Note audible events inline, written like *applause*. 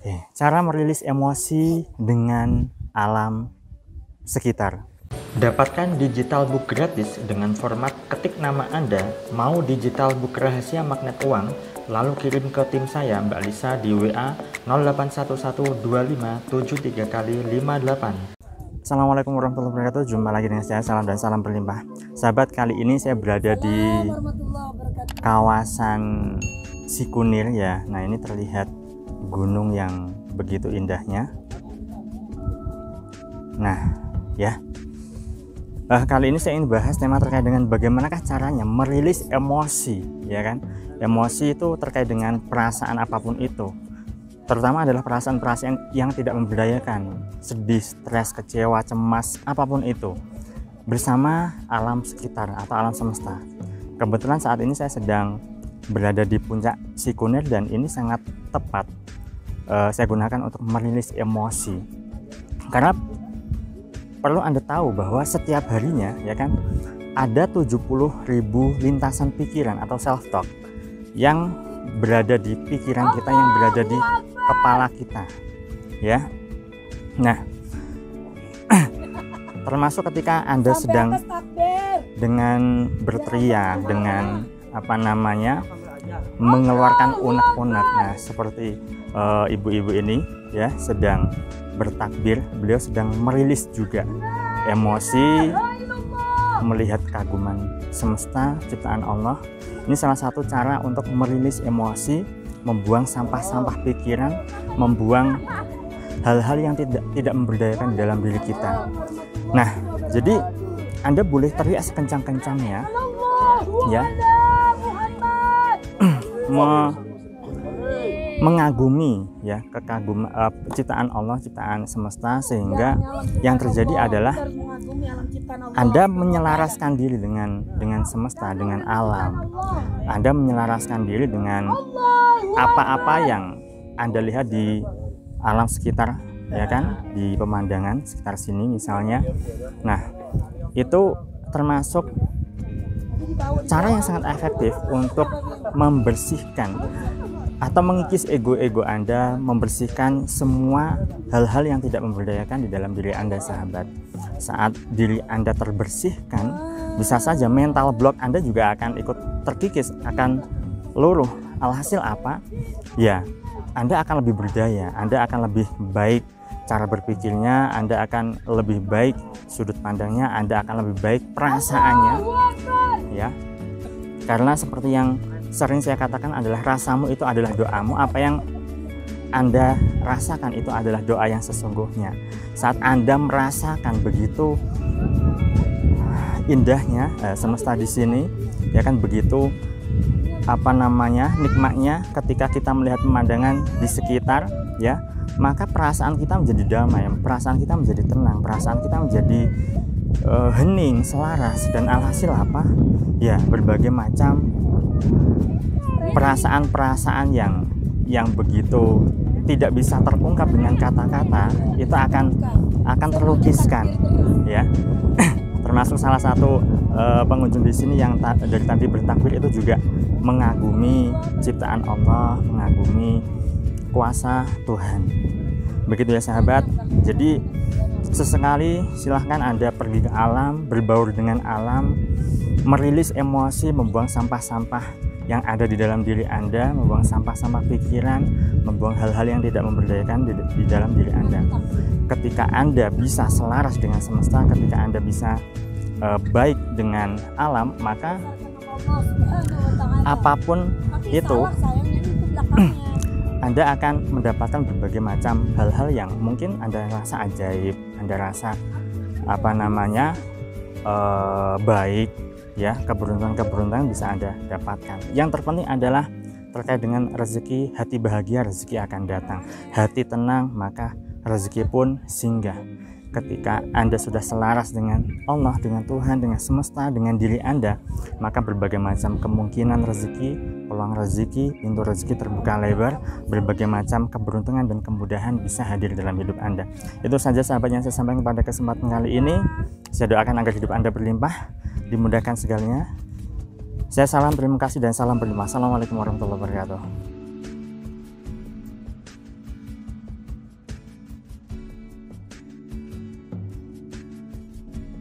Oke, cara merilis emosi dengan alam sekitar. Dapatkan digital book gratis dengan format ketik nama Anda, mau digital book rahasia magnet uang, lalu kirim ke tim saya Mbak Lisa di WA 08112573 kali 58. Assalamualaikum warahmatullahi wabarakatuh. Jumpa lagi dengan saya. Salam dan salam berlimpah. Sahabat kali ini saya berada di Kawasan Sikunir ya. Nah ini terlihat gunung yang begitu indahnya. Nah ya. Uh, Kali ini saya ingin bahas tema terkait dengan bagaimanakah caranya merilis emosi ya kan? Emosi itu terkait dengan perasaan apa pun itu. Terutama adalah perasaan-perasaan yang tidak memberdayakan, sedih, stres, kecewa, cemas, apa pun itu, bersama alam sekitar atau alam semesta. Kebetulan saat ini saya sedang berada di puncak Sikunir dan ini sangat tepat uh, saya gunakan untuk merilis emosi. Karena perlu Anda tahu bahwa setiap harinya ya kan ada 70.000 lintasan pikiran atau self talk yang berada di pikiran kita yang berada di kepala kita ya. Nah *clears throat* termasuk ketika anda sedang dengan berteriak dengan apa namanya mengeluarkan unek-unek. Nah seperti eh, ibu-ibu uh, ini ya sedang bertakbir beliau sedang merilis juga emosi melihat kaguman semesta ciptaan Allah. Ini salah satu cara untuk merilis emosi membuang sampah-sampah pikiran, membuang hal-hal yang tidak tidak memberdayakan dalam diri kita. Nah, jadi Anda boleh teriak sekencang-kencangnya, ya, Me mengagumi ya kekagum uh, ciptaan Allah, ciptaan semesta sehingga yang terjadi adalah Anda menyelaraskan diri dengan dengan semesta, dengan alam. Anda menyelaraskan diri dengan apa-apa yang Anda lihat di alam sekitar ya kan? Di pemandangan sekitar sini misalnya. Nah itu termasuk cara yang sangat efektif untuk membersihkan atau mengikis ego-ego Anda, membersihkan semua hal-hal yang tidak memberdayakan di dalam diri Anda, sahabat. Saat diri Anda terbersihkan, bisa saja mental block Anda juga akan ikut terkikis, akan luruh alhasil apa? Ya anda akan lebih berdaya anda akan lebih baik cara berpikirnya anda akan lebih baik sudut pandangnya anda akan lebih baik perasaannya. Ya. Karena seperti yang sering saya katakan adalah rasamu itu adalah doamu. Apa yang anda rasakan itu adalah doa yang sesungguhnya. Saat anda merasakan begitu indahnya eh, semesta di sini ya kan begitu apa namanya nikmatnya ketika kita melihat pemandangan di sekitar ya. Maka perasaan kita menjadi damai perasaan kita menjadi tenang perasaan kita menjadi uh, hening selaras dan alhasil apa? Ya berbagai macam perasaan-perasaan yang yang begitu tidak bisa terungkap dengan kata-kata itu akan akan terlukiskan ya termasuk salah satu uh, pengunjung di sini yang dari tadi bertakbir itu juga mengagumi ciptaan Allah, mengagumi kuasa Tuhan. Begitu ya sahabat. Jadi sesekali silahkan Anda pergi ke alam, berbaur dengan alam, merilis emosi, membuang sampah-sampah yang ada di dalam diri Anda, membuang sampah-sampah pikiran, membuang hal-hal yang tidak memberdayakan di, di dalam diri Anda. Ketika Anda bisa selaras dengan semesta, ketika Anda bisa uh, baik dengan alam, maka apa pun itu *clears throat* Anda akan mendapatkan berbagai macam hal-hal yang mungkin Anda rasa ajaib, Anda rasa apa namanya uh, baik, ya keberuntungan-keberuntungan bisa Anda dapatkan. Yang terpenting adalah terkait dengan rezeki, hati bahagia, rezeki akan datang. Hati tenang, maka rezeki pun singgah ketika Anda sudah selaras dengan Allah, dengan Tuhan, dengan semesta, dengan diri Anda, maka berbagai macam kemungkinan rezeki, peluang rezeki, pintu rezeki terbuka lebar, berbagai macam keberuntungan dan kemudahan bisa hadir dalam hidup Anda. Itu saja sahabat yang saya sampaikan pada kesempatan kali ini. Saya doakan agar hidup Anda berlimpah, dimudahkan segalanya. Saya salam terima kasih dan salam berlimpah. Assalamualaikum warahmatullahi wabarakatuh.